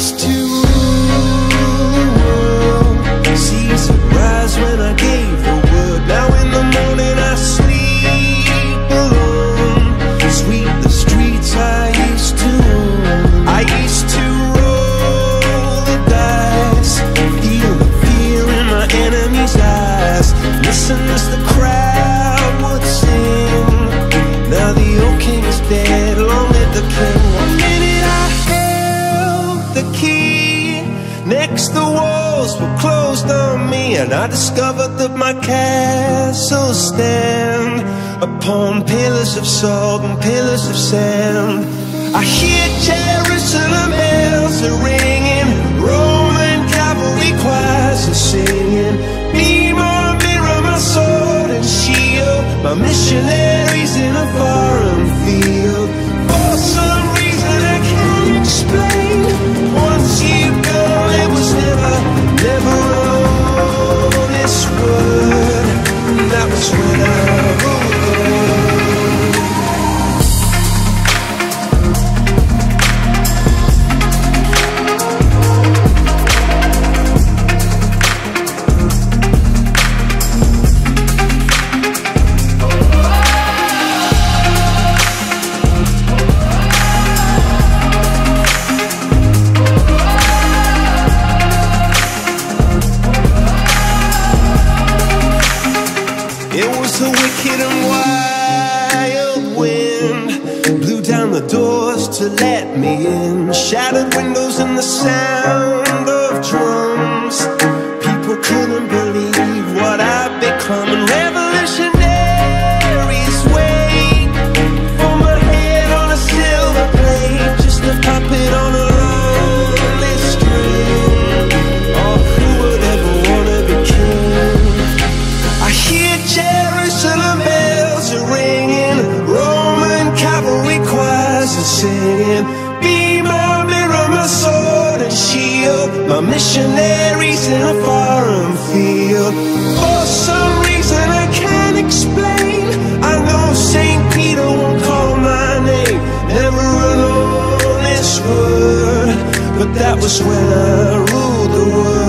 to the world. Seas rise when I gave the word. Now in the morning I sleep alone. The streets I used to I used to roll the dice. Feel the fear in my enemy's eyes. Listen And I discovered that my castle stand Upon pillars of salt and pillars of sand. I hear Jerusalem bells are ringing Roman cavalry choirs are singing. Be my mirror, my sword and shield My missionaries in a foreign field. For some reason I can't explain wicked and wild wind Blew down the doors to let me in. Shattered windows and the sound of drums. People couldn't believe what I'd become And my missionaries in a foreign field. For some reason I can't explain, I know Saint Peter won't call my name, never an honest word, but that was when I ruled the world.